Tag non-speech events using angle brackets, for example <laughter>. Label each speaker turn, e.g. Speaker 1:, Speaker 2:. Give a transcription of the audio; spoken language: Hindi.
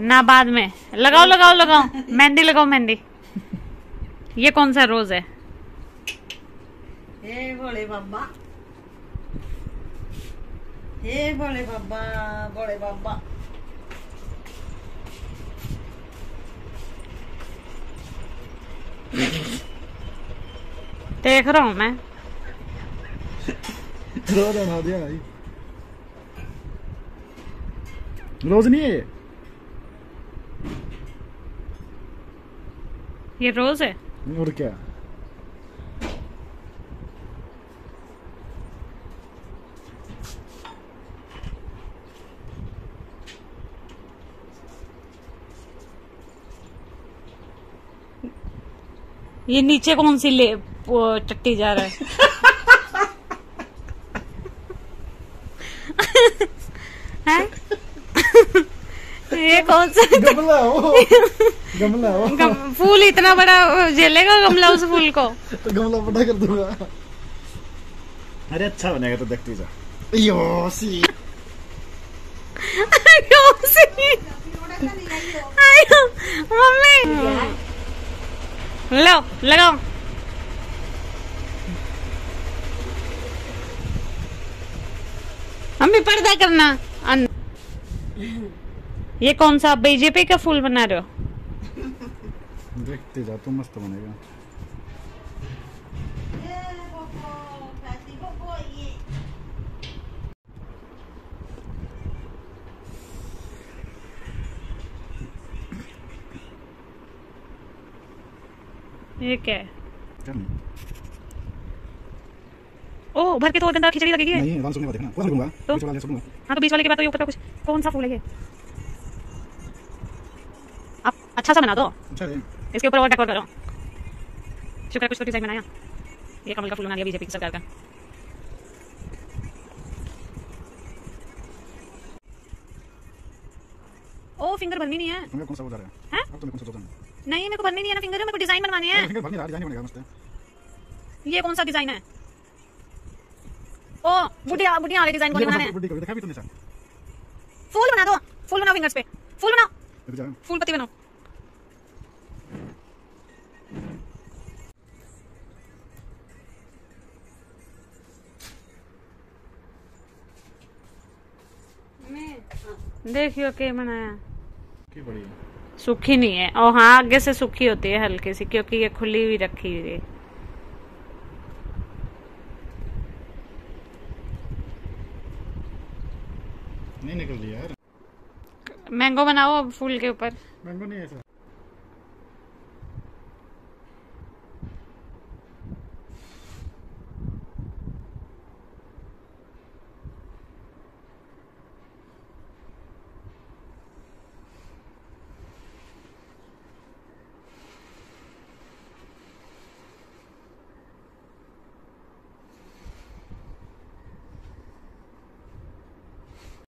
Speaker 1: ना बाद में। लगाओ लगाओ लगाओ। मेहंदी लगाओ मेहंदी। ये कौन सा रोज है?
Speaker 2: हे भोले बाबा। हे भोले बाबा भोले बाबा।
Speaker 1: देख रहा हूँ मैं।
Speaker 3: रोज बना दिया भाई रोज नहीं है ये
Speaker 1: रोज है?
Speaker 3: और क्या?
Speaker 1: ये नीचे कौन सी ले वो टट्टी जा रहा है? <laughs> हैं? <laughs> ये कौन सा?
Speaker 3: गमला हो गमला हो
Speaker 1: गम, फूल इतना बड़ा झेलेगा गमला उस फूल को?
Speaker 3: तो गमला बड़ा कर दूँगा। अरे अच्छा बनेगा तो देखती जा। यो सी
Speaker 1: आयो मम्मी। लो लगाओ। मम्मी पर्दा करना. ये कौन सा बीजेपी का फूल बना रहे हो?
Speaker 3: देखते जा तो मस्त बनेगा।
Speaker 1: ये क्या है? ओ भर के तो गंदा खिचड़ी लगेगी।
Speaker 3: नहीं आराम सुनने का देखना पूरा सुनूँगा
Speaker 1: तो?
Speaker 3: वाला
Speaker 1: हाँ तो बीच वाले के बाद तो ये ऊपर का कुछ कौन सा फूल है ये? अच्छा सा बना दो
Speaker 3: अच्छा
Speaker 1: इसके ऊपर और डेकोर करो शुक्र कुछ तो डिज़ाइन बनाया ये कमल का फूल बना दिया बीजेपी की सरकार का ओ फिंगर भरनी नहीं है
Speaker 3: फिंगर कौन सा हो जा रहा है
Speaker 1: हैं?
Speaker 3: अब तो कौन सा सोचा नहीं
Speaker 1: नहीं मेरे को भरनी नहीं है ना फिंगर मेरे को डिज़ाइन बनवानी है
Speaker 3: फिंगर भर नहीं डिज़ाइन बनेगा मस्त है
Speaker 1: ये कौन सा डिज़ाइन है ओ बुढ़िया बुढ़िया वाले डिज़ाइन कौन बनाने हैं
Speaker 3: बुड्ढी को देखा भी तुमने सर
Speaker 1: फूल बना दो फूल बनाओ फिंगर्स पे फूल बनाओ फूल पत्ती बनाओ देखियो के बनाया। सुखी नहीं है। और हाँ आगे से सूखी होती है हल्की सी क्योंकि ये खुली हुई रखी हुई है।
Speaker 3: नहीं निकल रही यार।
Speaker 1: मैंगो बनाओ अब फूल के ऊपर।
Speaker 3: मैंगो नहीं है ऐसा